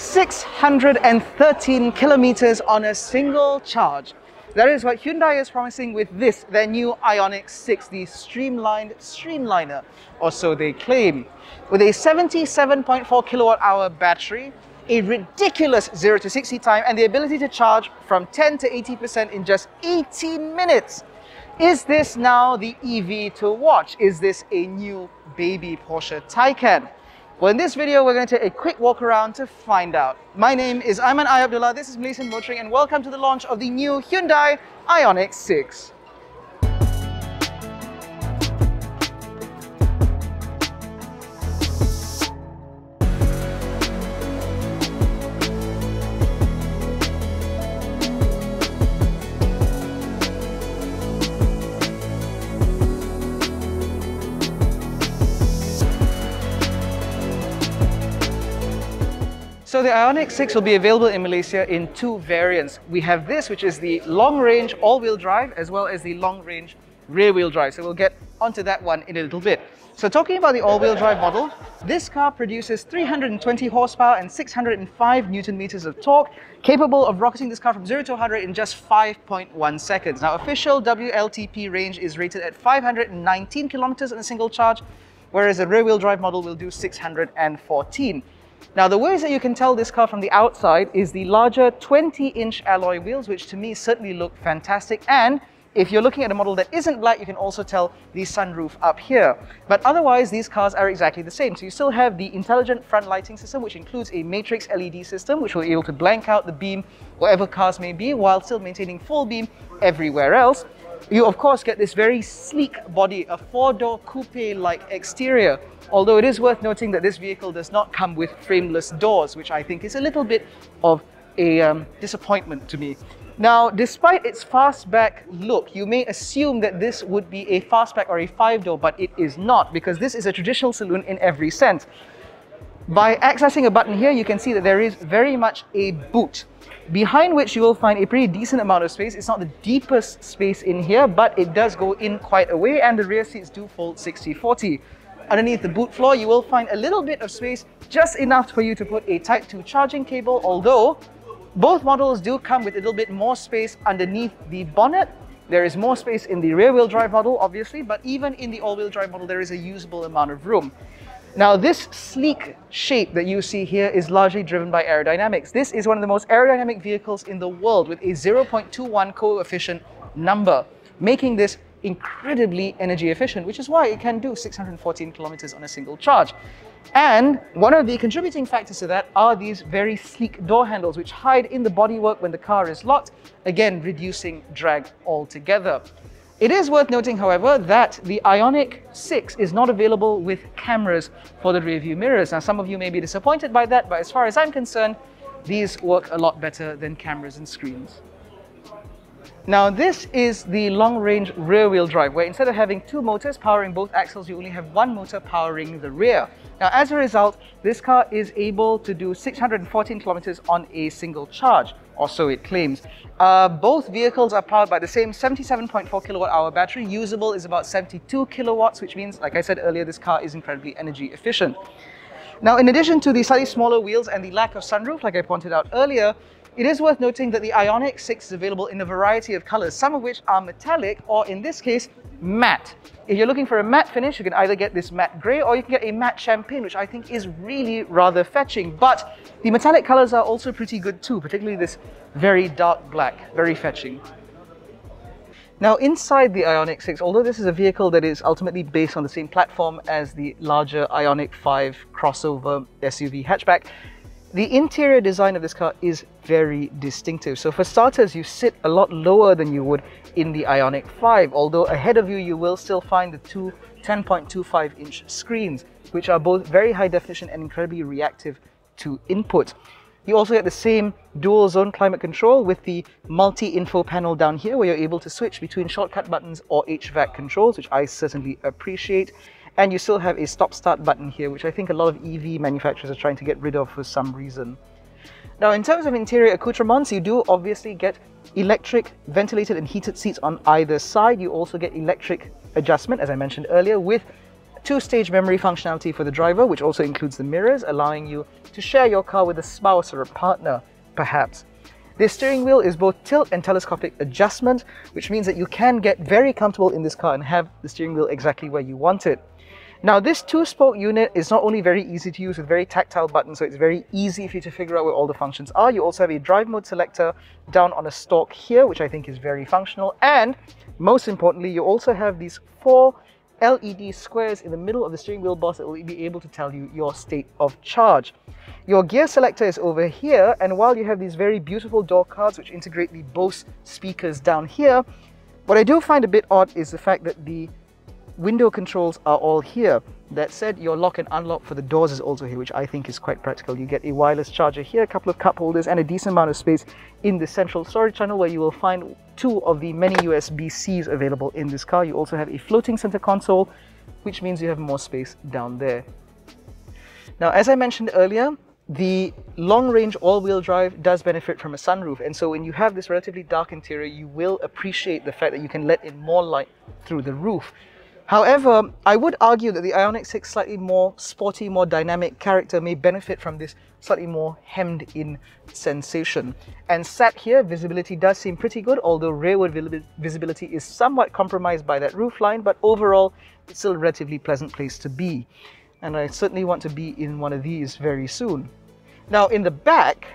613 kilometers on a single charge. That is what Hyundai is promising with this, their new IONIQ 6, the streamlined streamliner, or so they claim. With a 77.4 kilowatt hour battery, a ridiculous 0 to 60 time, and the ability to charge from 10 to 80% in just 18 minutes. Is this now the EV to watch? Is this a new baby Porsche Taycan? Well, in this video, we're going to take a quick walk around to find out. My name is Aiman I. Abdullah, this is Malaysian Motoring, and welcome to the launch of the new Hyundai IONIQ 6. So the IONIQ 6 will be available in Malaysia in two variants. We have this, which is the long-range all-wheel drive, as well as the long-range rear-wheel drive. So we'll get onto that one in a little bit. So talking about the all-wheel drive model, this car produces 320 horsepower and 605 newton meters of torque, capable of rocketing this car from 0 to 100 in just 5.1 seconds. Now official WLTP range is rated at 519 kilometers on a single charge, whereas the rear-wheel drive model will do 614. Now the ways that you can tell this car from the outside is the larger 20-inch alloy wheels, which to me certainly look fantastic. And if you're looking at a model that isn't black, you can also tell the sunroof up here. But otherwise, these cars are exactly the same. So you still have the intelligent front lighting system, which includes a matrix LED system, which will be able to blank out the beam wherever cars may be, while still maintaining full beam everywhere else. You of course get this very sleek body, a four-door coupe-like exterior, although it is worth noting that this vehicle does not come with frameless doors, which I think is a little bit of a um, disappointment to me. Now, despite its fastback look, you may assume that this would be a fastback or a five-door, but it is not, because this is a traditional saloon in every sense. By accessing a button here, you can see that there is very much a boot behind which you will find a pretty decent amount of space. It's not the deepest space in here, but it does go in quite a way and the rear seats do fold 60-40. Underneath the boot floor, you will find a little bit of space, just enough for you to put a Type 2 charging cable, although both models do come with a little bit more space underneath the bonnet. There is more space in the rear-wheel drive model, obviously, but even in the all-wheel drive model, there is a usable amount of room. Now this sleek shape that you see here is largely driven by aerodynamics. This is one of the most aerodynamic vehicles in the world with a 0.21 coefficient number, making this incredibly energy efficient, which is why it can do 614 kilometers on a single charge. And one of the contributing factors to that are these very sleek door handles, which hide in the bodywork when the car is locked, again, reducing drag altogether. It is worth noting, however, that the Ioniq 6 is not available with cameras for the rear view mirrors. Now, some of you may be disappointed by that, but as far as I'm concerned, these work a lot better than cameras and screens. Now, this is the long-range rear-wheel drive, where instead of having two motors powering both axles, you only have one motor powering the rear. Now, as a result, this car is able to do 614 kilometers on a single charge or so it claims. Uh, both vehicles are powered by the same 77.4 kilowatt hour battery. Usable is about 72 kilowatts, which means, like I said earlier, this car is incredibly energy efficient. Now, in addition to the slightly smaller wheels and the lack of sunroof, like I pointed out earlier, it is worth noting that the Ioniq 6 is available in a variety of colors, some of which are metallic or in this case, matte. If you're looking for a matte finish, you can either get this matte gray or you can get a matte champagne, which I think is really rather fetching. But the metallic colors are also pretty good too, particularly this very dark black, very fetching. Now inside the IONIQ 6, although this is a vehicle that is ultimately based on the same platform as the larger IONIQ 5 crossover SUV hatchback, the interior design of this car is very distinctive. So for starters, you sit a lot lower than you would in the Ioniq 5, although ahead of you, you will still find the two 10.25 inch screens, which are both very high definition and incredibly reactive to input. You also get the same dual zone climate control with the multi-info panel down here where you're able to switch between shortcut buttons or HVAC controls, which I certainly appreciate. And you still have a stop start button here, which I think a lot of EV manufacturers are trying to get rid of for some reason. Now, in terms of interior accoutrements, you do obviously get electric ventilated and heated seats on either side. You also get electric adjustment, as I mentioned earlier, with two-stage memory functionality for the driver, which also includes the mirrors, allowing you to share your car with a spouse or a partner, perhaps. The steering wheel is both tilt and telescopic adjustment, which means that you can get very comfortable in this car and have the steering wheel exactly where you want it. Now this two-spoke unit is not only very easy to use with very tactile buttons, so it's very easy for you to figure out where all the functions are. You also have a drive mode selector down on a stalk here, which I think is very functional. And most importantly, you also have these four LED squares in the middle of the steering wheel boss that will be able to tell you your state of charge. Your gear selector is over here, and while you have these very beautiful door cards which integrate the Bose speakers down here, what I do find a bit odd is the fact that the window controls are all here. That said, your lock and unlock for the doors is also here, which I think is quite practical. You get a wireless charger here, a couple of cup holders, and a decent amount of space in the central storage channel where you will find two of the many USB-Cs available in this car. You also have a floating center console, which means you have more space down there. Now, as I mentioned earlier, the long-range all-wheel drive does benefit from a sunroof, and so when you have this relatively dark interior, you will appreciate the fact that you can let in more light through the roof. However, I would argue that the Ioniq 6 slightly more sporty, more dynamic character may benefit from this slightly more hemmed in sensation. And sat here, visibility does seem pretty good, although rearward visibility is somewhat compromised by that roofline, but overall, it's still a relatively pleasant place to be. And I certainly want to be in one of these very soon. Now, in the back,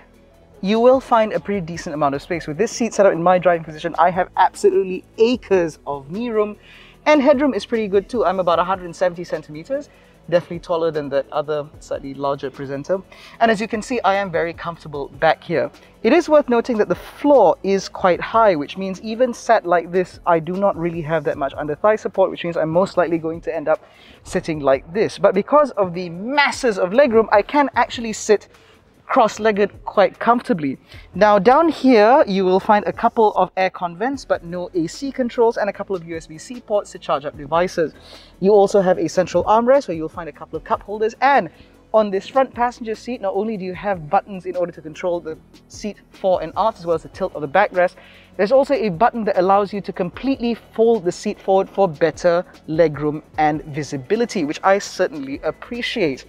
you will find a pretty decent amount of space. With this seat set up in my driving position, I have absolutely acres of knee room and headroom is pretty good too. I'm about 170 centimeters, definitely taller than the other slightly larger presenter. And as you can see, I am very comfortable back here. It is worth noting that the floor is quite high, which means even sat like this, I do not really have that much under thigh support, which means I'm most likely going to end up sitting like this. But because of the masses of legroom, I can actually sit cross-legged quite comfortably. Now down here you will find a couple of aircon vents but no AC controls and a couple of USB-C ports to charge up devices. You also have a central armrest where you'll find a couple of cup holders and on this front passenger seat, not only do you have buttons in order to control the seat fore and aft as well as the tilt of the backrest, there's also a button that allows you to completely fold the seat forward for better legroom and visibility, which I certainly appreciate.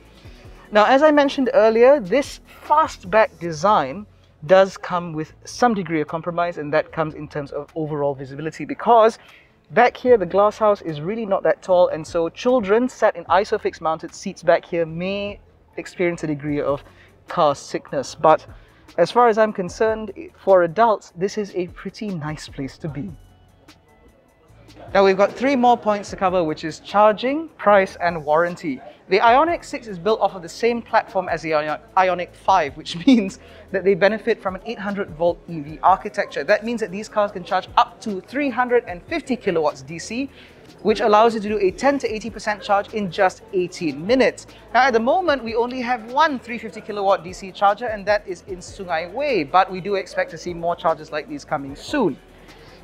Now, as I mentioned earlier, this fastback design does come with some degree of compromise and that comes in terms of overall visibility because back here the glass house is really not that tall and so children sat in isofix mounted seats back here may experience a degree of car sickness but as far as I'm concerned for adults this is a pretty nice place to be. Now we've got three more points to cover, which is charging, price, and warranty. The Ioniq 6 is built off of the same platform as the Ioniq 5, which means that they benefit from an 800 volt EV architecture. That means that these cars can charge up to 350 kilowatts DC, which allows you to do a 10 to 80% charge in just 18 minutes. Now at the moment, we only have one 350 kilowatt DC charger and that is in Sungai Way, but we do expect to see more chargers like these coming soon.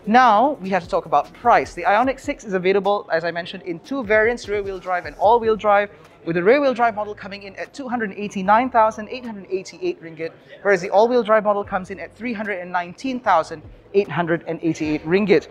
Now we have to talk about price. The Ioniq 6 is available, as I mentioned, in two variants, rear-wheel drive and all-wheel drive, with the rear-wheel drive model coming in at 289,888 ringgit, whereas the all-wheel drive model comes in at 319,888 ringgit.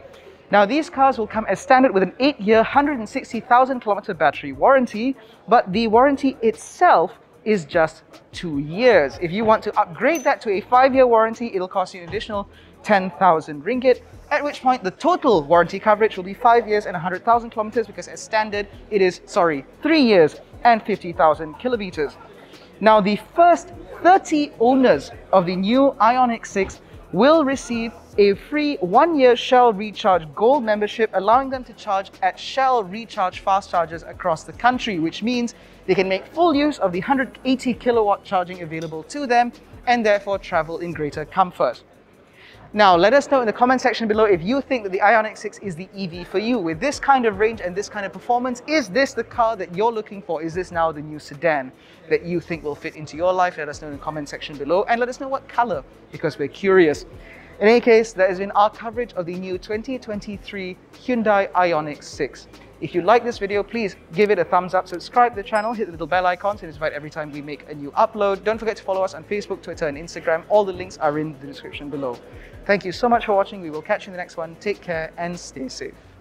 Now these cars will come as standard with an 8-year, 160,000 kilometer battery warranty, but the warranty itself is just two years. If you want to upgrade that to a five-year warranty, it'll cost you an additional 10,000 ringgit, at which point the total warranty coverage will be 5 years and 100,000 kilometers because as standard it is, sorry, 3 years and 50,000 kilometers. Now the first 30 owners of the new Ioniq 6 will receive a free one-year Shell Recharge Gold membership, allowing them to charge at Shell Recharge fast chargers across the country, which means they can make full use of the 180 kilowatt charging available to them and therefore travel in greater comfort. Now, let us know in the comment section below if you think that the Ioniq 6 is the EV for you. With this kind of range and this kind of performance, is this the car that you're looking for? Is this now the new sedan that you think will fit into your life? Let us know in the comment section below and let us know what color because we're curious. In any case, that has been our coverage of the new 2023 Hyundai Ioniq 6. If you like this video, please give it a thumbs up, subscribe to the channel, hit the little bell icon to notified every time we make a new upload. Don't forget to follow us on Facebook, Twitter, and Instagram. All the links are in the description below. Thank you so much for watching. We will catch you in the next one. Take care and stay safe.